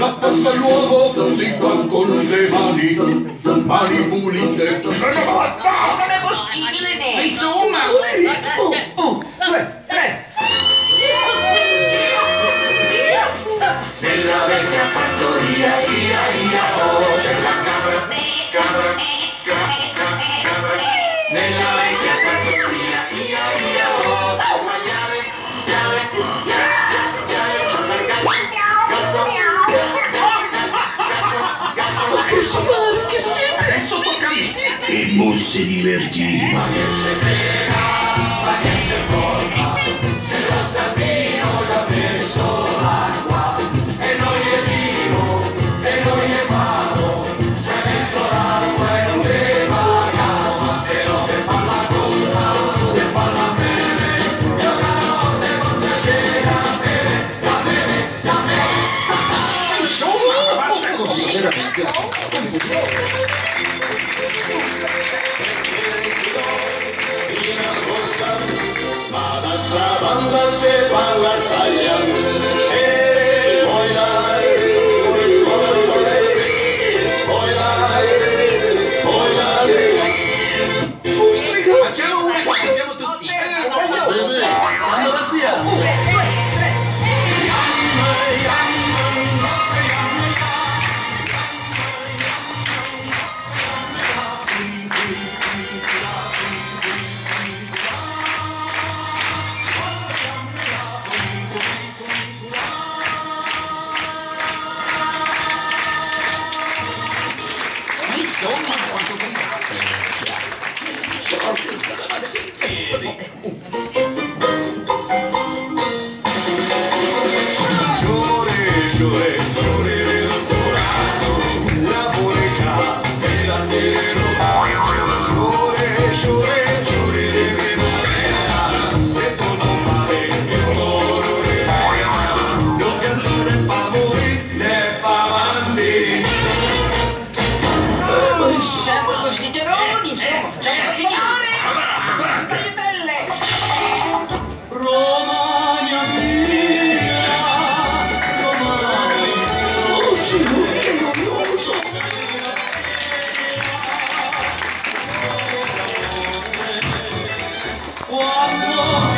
la passa all'uovo si fa con le mani, mani pulite. Non è possibile, Nelson! Insomma, un! Eh, cioè, oh, oh. sporca, scende! E a me. E Buss si divertiva. cuando se va a guardar. amor.